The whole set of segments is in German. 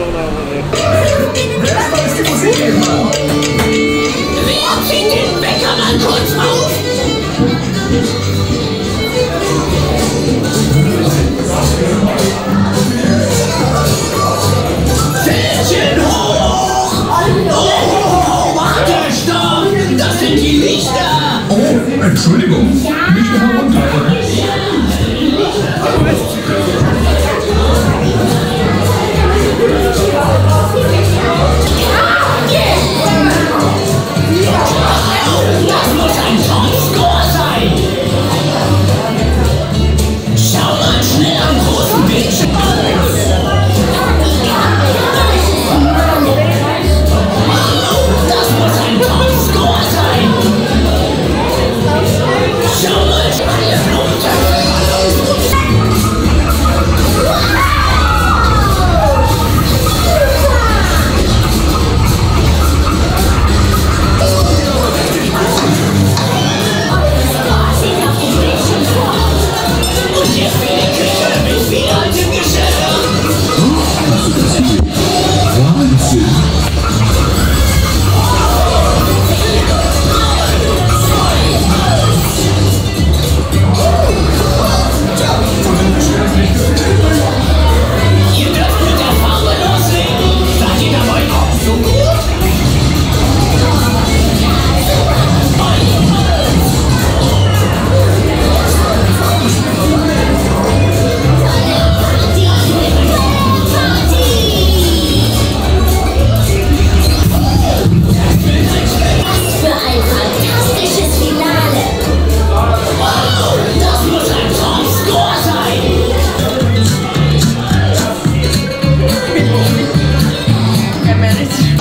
Das beste Musik immer. Wer zieht den Bäcker kurz auf? Fähnchen hoch! Oh, oh, oh, warte, stopp! Das sind die Lichter! Oh, Entschuldigung. Ja.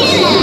Yeah.